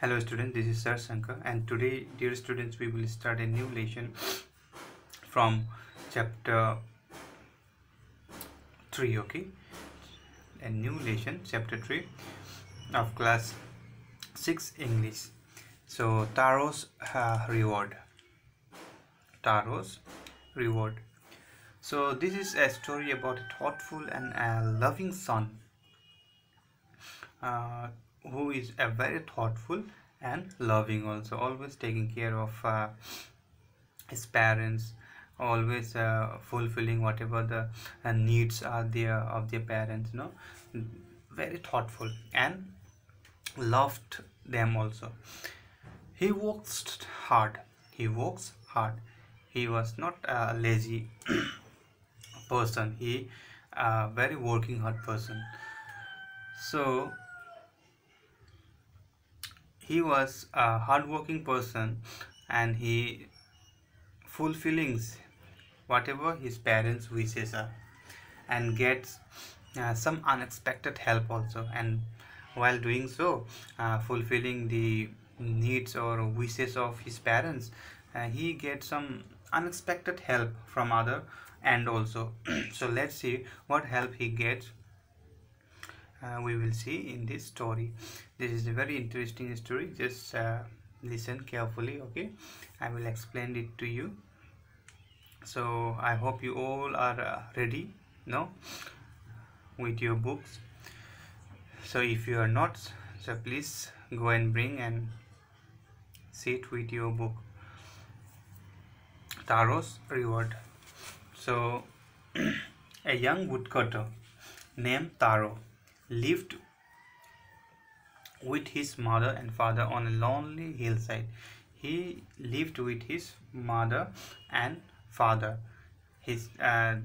Hello students, this is Sir Shankar. And today dear students we will start a new lesson from chapter 3 okay? A new lesson chapter 3 of class 6 English. So Taro's uh, reward. Taro's reward. So this is a story about a thoughtful and a loving son. Uh, who is a very thoughtful and loving also always taking care of uh, his parents always uh, fulfilling whatever the uh, needs are there of their parents you know. Very thoughtful and loved them also. He works hard. He works hard. He was not a lazy person. He a very working hard person. So he was a hardworking person and he fulfilling whatever his parents wishes are and gets uh, some unexpected help also. And while doing so uh, fulfilling the needs or wishes of his parents uh, he gets some unexpected help from other and also. So let's see what help he gets uh, we will see in this story. This is a very interesting story. Just uh, listen carefully okay? I will explain it to you. So i hope you all are uh, ready no? With your books. So if you are not so please go and bring and sit with your book. Taro's reward. So a young woodcutter named taro lived with his mother and father on a lonely hillside. He lived with his mother and father. His uh,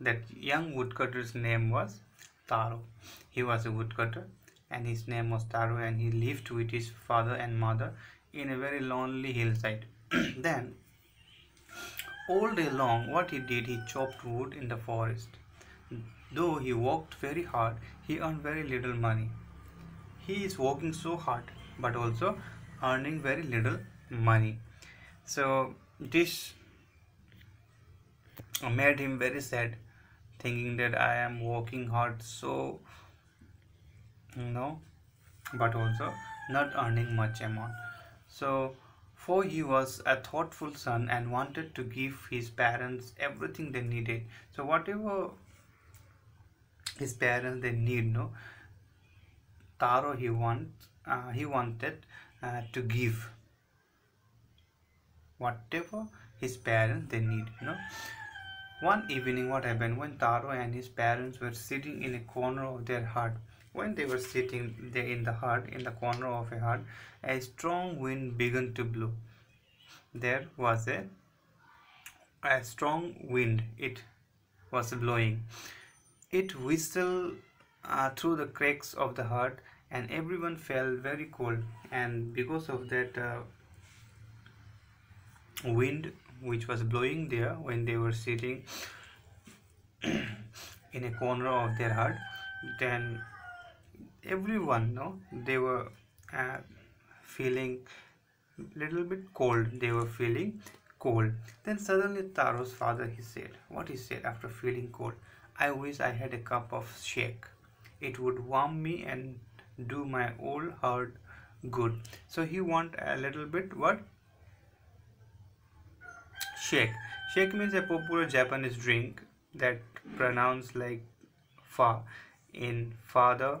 that young woodcutter's name was Taro. He was a woodcutter and his name was Taro and he lived with his father and mother in a very lonely hillside. then all day long what he did he chopped wood in the forest Though he worked very hard, he earned very little money. He is working so hard, but also earning very little money. So this uh, made him very sad, thinking that I am working hard so you know, but also not earning much amount. So for he was a thoughtful son and wanted to give his parents everything they needed. So whatever his parents they need no? Taro he want uh, he wanted uh, to give whatever his parents they need you know one evening what happened? When taro and his parents were sitting in a corner of their hut when they were sitting there in the hut in the corner of a hut a strong wind began to blow. There was a a strong wind it was blowing it whistled uh, through the cracks of the hut and everyone felt very cold. And because of that uh, wind which was blowing there when they were sitting in a corner of their hut then everyone no they were uh, feeling little bit cold. They were feeling cold. Then suddenly taro's father he said what he said after feeling cold I wish I had a cup of shake. It would warm me and do my old heart good. So he want a little bit what? Shake. Shake means a popular Japanese drink that pronounced like fa in father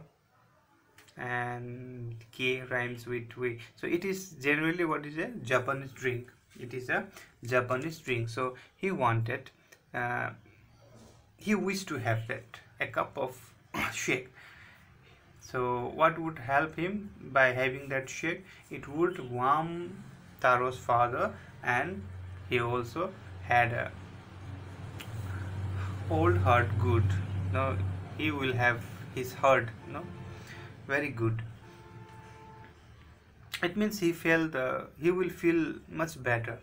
and k rhymes with we. So it is generally what is a Japanese drink. It is a Japanese drink. So he wanted uh, he wished to have that a cup of shake. So what would help him by having that shake? It would warm taro's father and he also had a old heart good. No he will have his heart no? Very good. It means he felt uh, he will feel much better.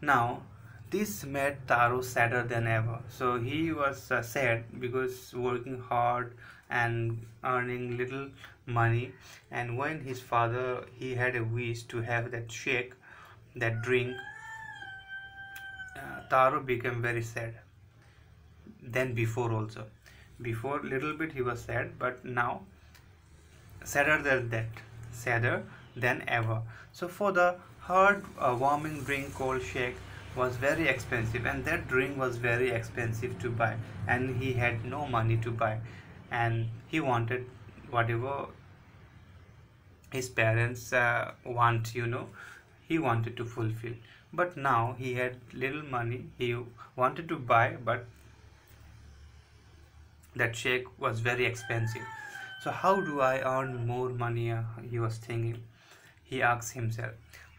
Now this made Taro sadder than ever. So he was uh, sad because working hard and earning little money. And when his father he had a wish to have that shake, that drink, uh, Taro became very sad. Than before also. Before little bit he was sad, but now sadder than that, sadder than ever. So for the hard warming drink cold shake was very expensive and that drink was very expensive to buy and he had no money to buy. And he wanted whatever his parents uh, want you know he wanted to fulfill. But now he had little money he wanted to buy but that shake was very expensive. So how do i earn more money uh, he was thinking. He asked himself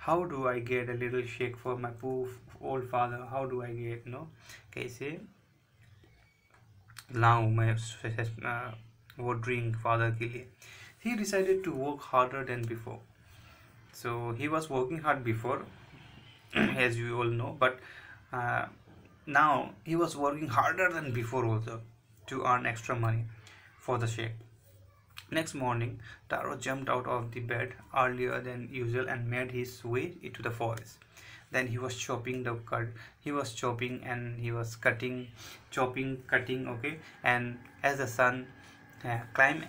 how do I get a little shake for my poor old father how do I get no कैसे लाऊं मैं वो drink father के लिए he decided to work harder than before so he was working hard before as you all know but uh, now he was working harder than before also to earn extra money for the shake Next morning, Taro jumped out of the bed earlier than usual and made his way into the forest. Then he was chopping the cut. He was chopping and he was cutting, chopping, cutting. Okay, and as the sun uh, climbed,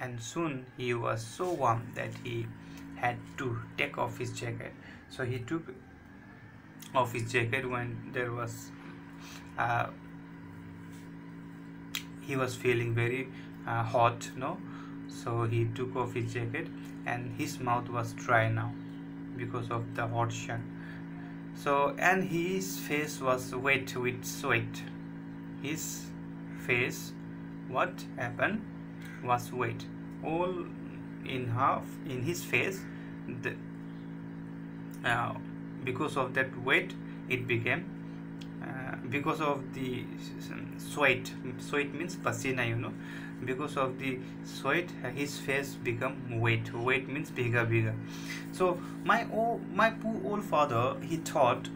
and soon he was so warm that he had to take off his jacket. So he took off his jacket when there was. Uh, he was feeling very uh, hot no so he took off his jacket and his mouth was dry now because of the hot sun so and his face was wet with sweat. His face what happened was wet. All in half in his face the, uh, because of that weight it became because of the um, sweat. Mm, sweat means pasina you know. Because of the sweat uh, his face become wet. Wet means bigger bigger. So my oh my poor old father he thought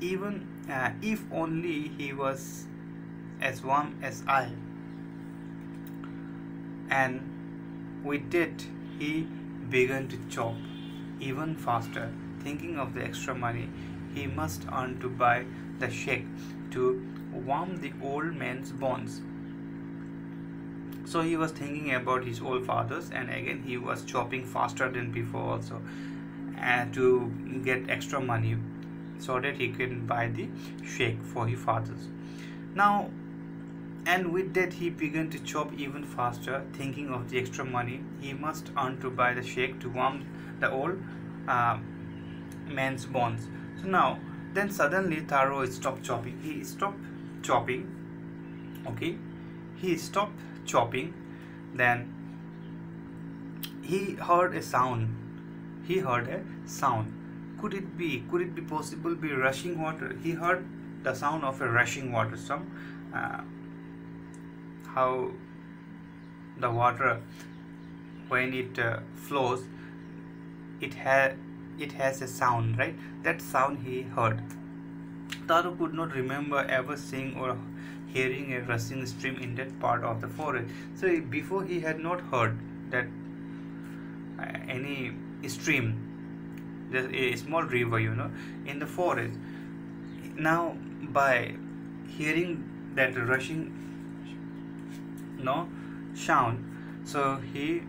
even uh, if only he was as warm as i. And with that he began to chop even faster. Thinking of the extra money he must earn to buy the shake to warm the old man's bones. So he was thinking about his old fathers and again he was chopping faster than before also and to get extra money so that he can buy the shake for his fathers. Now and with that he began to chop even faster thinking of the extra money he must earn to buy the shake to warm the old uh, man's bones. So now then suddenly Taro stopped chopping. He stopped chopping okay? He stopped chopping then he heard a sound. He heard a sound. Could it be could it be possible be rushing water? He heard the sound of a rushing water. Some uh, how the water when it uh, flows it has it has a sound right that sound he heard Taro could not remember ever seeing or hearing a rushing stream in that part of the forest. So before he had not heard that uh, any stream, just a small river, you know, in the forest. Now by hearing that rushing no sound, so he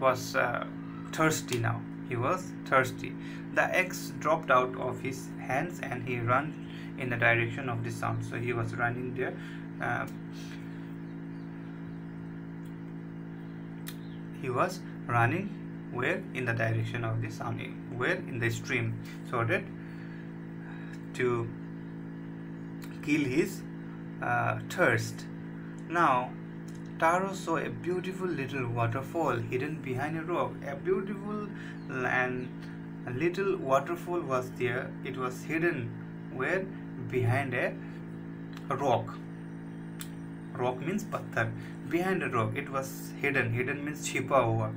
was uh, thirsty now. He was thirsty. The axe dropped out of his hands and he ran in the direction of the sound. So he was running there uh, he was running where? In the direction of the sound where? In the stream. So that to kill his uh, thirst. Now Taro saw a beautiful little waterfall hidden behind a rock a beautiful and a little waterfall was there it was hidden where behind a rock rock means patthar behind a rock it was hidden hidden means छिपा हुआ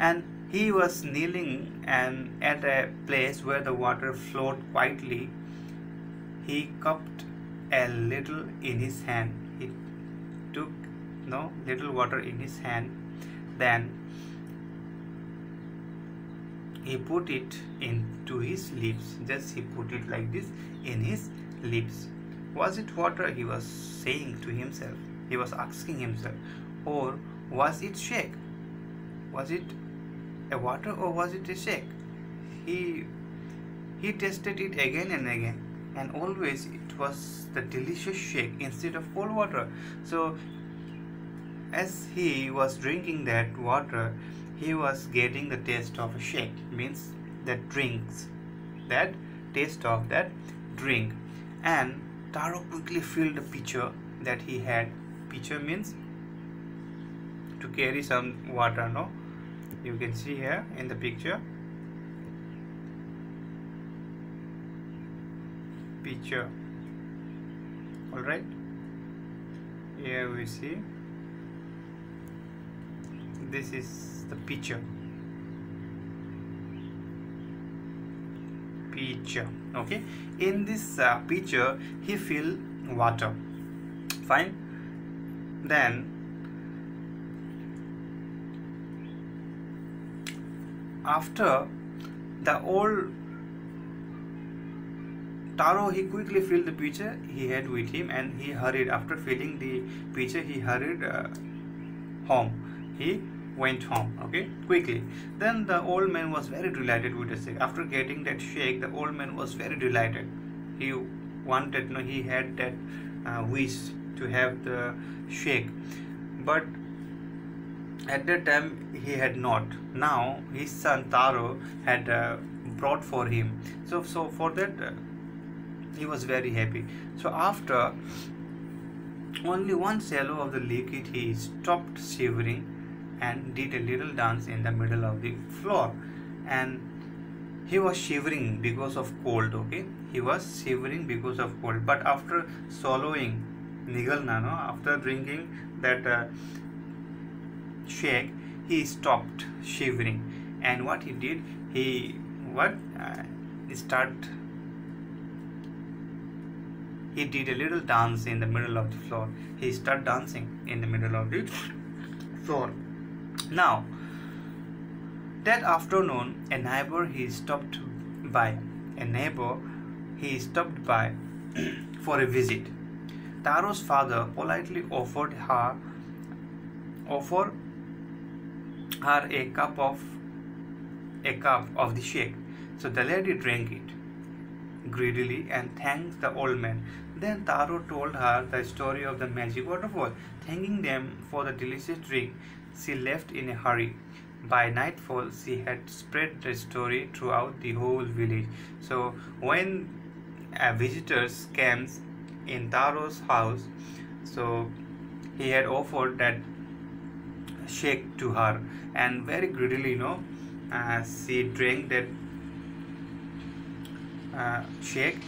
and he was kneeling and at a place where the water flowed quietly he cupped a little in his hand he took no little water in his hand. Then he put it into his lips. Just he put it like this in his lips. Was it water? He was saying to himself. He was asking himself. Or was it shake? Was it a water or was it a shake? He he tested it again and again. And always it was the delicious shake instead of cold water. So as he was drinking that water he was getting the taste of a shake means that drinks that taste of that drink. And Taro quickly filled the pitcher that he had. Pitcher means to carry some water no? You can see here in the picture. Pitcher. All right. Here we see this is the pitcher pitcher okay? In this uh, pitcher he fill water. Fine? Then after the old Taro he quickly filled the pitcher he had with him and he hurried. After filling the pitcher he hurried uh, home. He went home okay quickly. Then the old man was very delighted with the shake. After getting that shake the old man was very delighted. He wanted no he had that uh, wish to have the shake. But at that time he had not. Now his son taro had uh, brought for him. So so for that uh, he was very happy. So after only one swallow of the liquid he stopped shivering and did a little dance in the middle of the floor. And he was shivering because of cold okay? He was shivering because of cold. But after swallowing nigal nano after drinking that uh, shake he stopped shivering. And what he did he what uh, start he did a little dance in the middle of the floor. He started dancing in the middle of the floor now, that afternoon, a neighbor he stopped by, a neighbor he stopped by for a visit. Taro's father politely offered her offered her a cup of a cup of the shake. So the lady drank it greedily and thanked the old man. Then Taro told her the story of the magic waterfall, thanking them for the delicious drink she left in a hurry. By nightfall, she had spread the story throughout the whole village. So, when a visitor came in Taro's house, so he had offered that shake to her, and very greedily, you know, uh, she drank that uh, shake,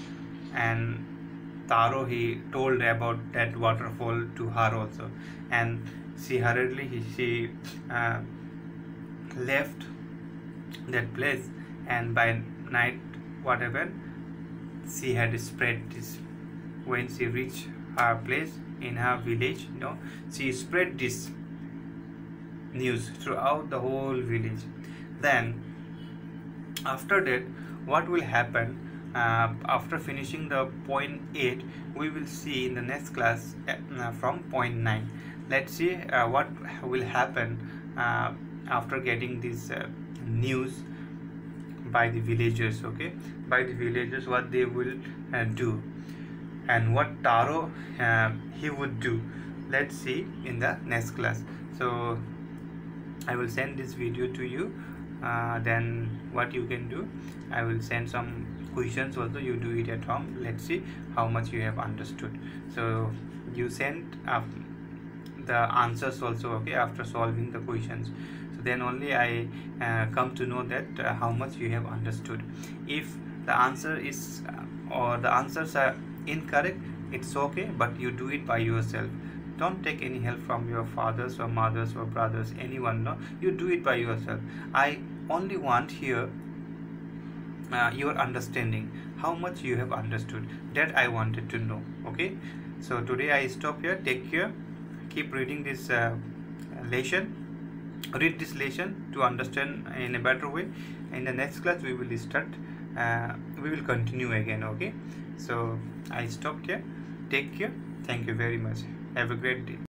and Taro he told about that waterfall to her also, and she hurriedly she uh, left that place and by night whatever she had spread this when she reached her place in her village you know she spread this news throughout the whole village. Then after that what will happen uh, after finishing the point 8 we will see in the next class uh, from point 9 let's see uh, what will happen uh, after getting this uh, news by the villagers okay? By the villagers what they will uh, do and what taro uh, he would do. Let's see in the next class. So i will send this video to you uh, then what you can do. I will send some questions also. You do it at home. Let's see how much you have understood. So you send the answers also okay after solving the questions. So then only i uh, come to know that uh, how much you have understood. If the answer is uh, or the answers are incorrect it's okay but you do it by yourself. Don't take any help from your fathers or mothers or brothers anyone no. You do it by yourself. I only want here uh, your understanding how much you have understood. That i wanted to know okay? So today i stop here. Take care keep reading this uh, lesson. Read this lesson to understand in a better way. In the next class we will start uh, we will continue again okay? So i stopped here. Take care. Thank you very much. Have a great day